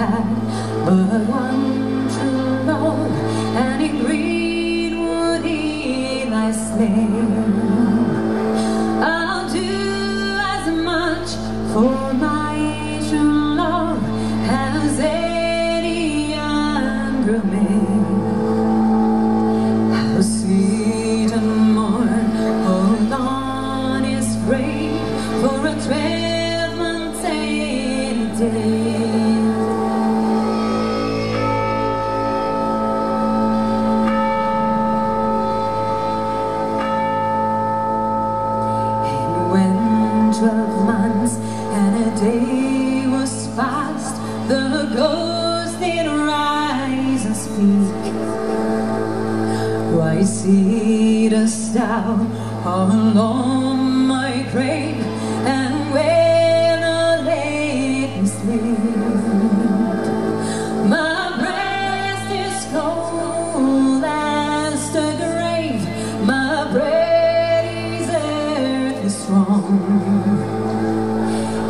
but one true love, and in greenwood. I'll do as much for my true love as any. Sit down along my grave and when I lay me sleep? My breast is cold as the grave, my bread is earthly strong.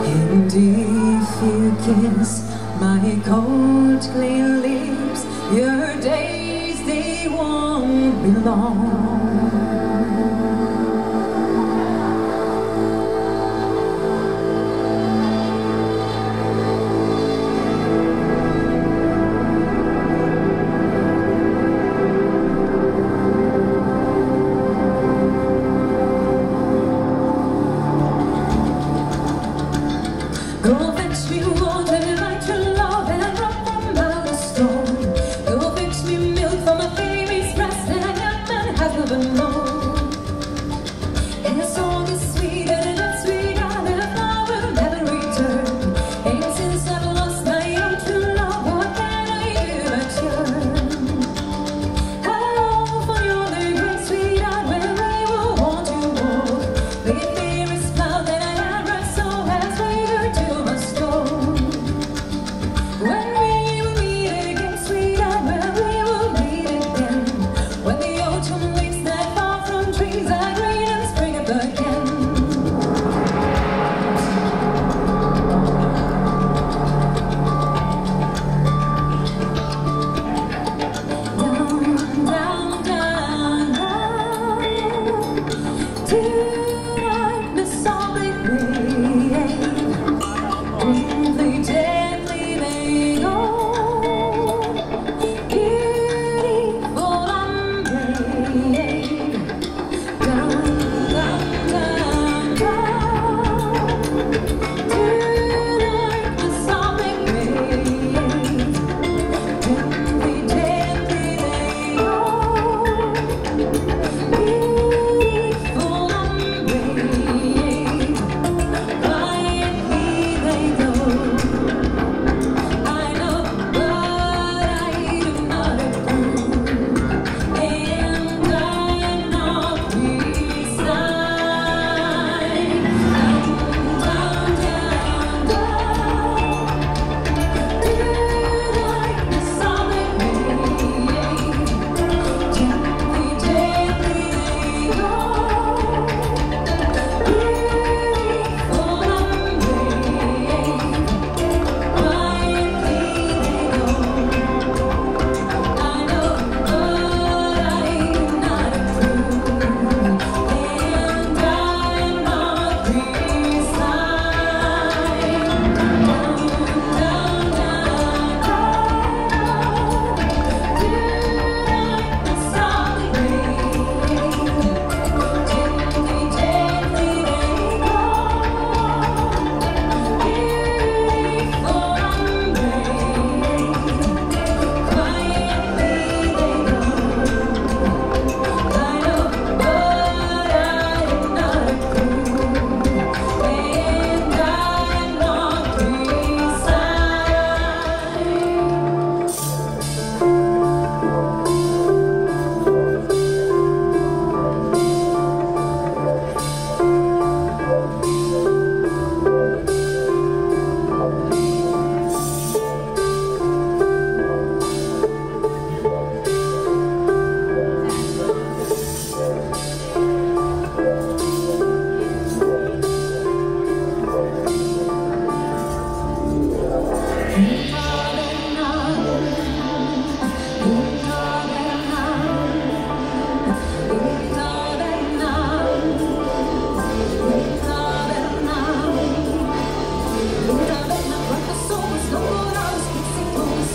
And if you kiss my cold clean lips, your days they won't be long.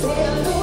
Still